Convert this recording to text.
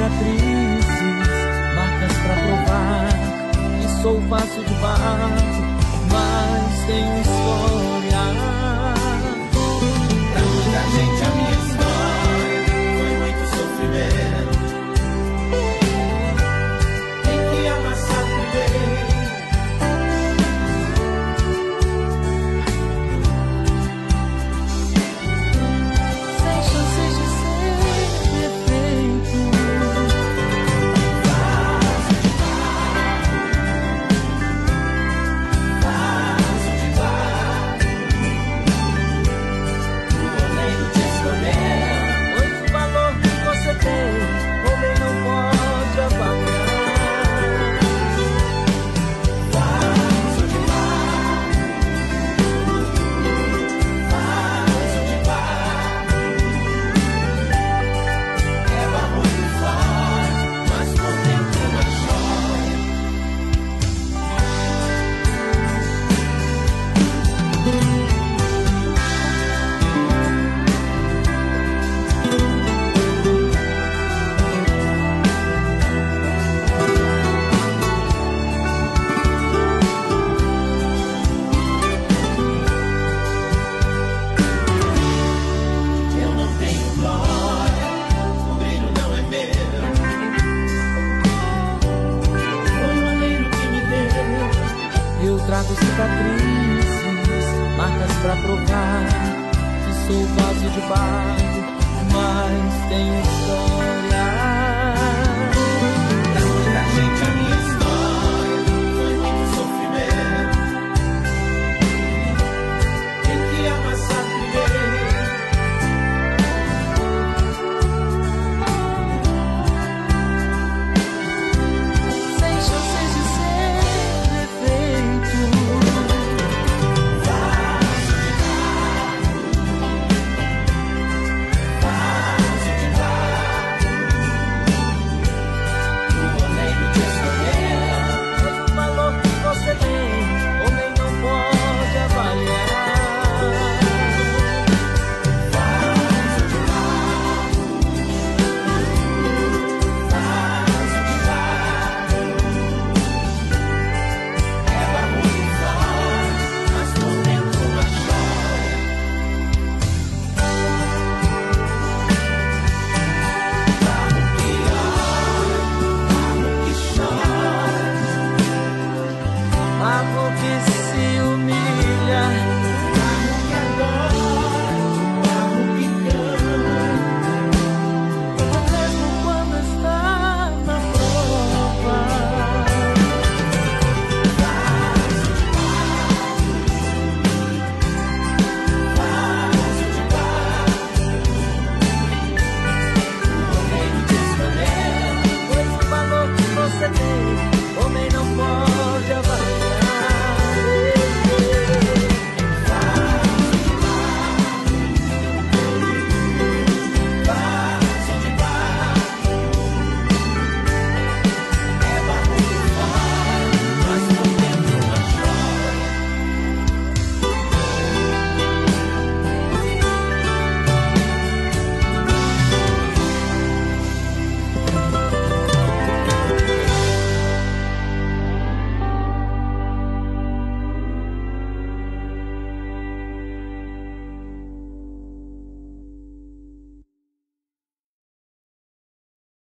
cicatrizes, marcas pra provar que sou fácil de barro, mas tenho história. provar que sou vaso de barro, mas tenho sonho.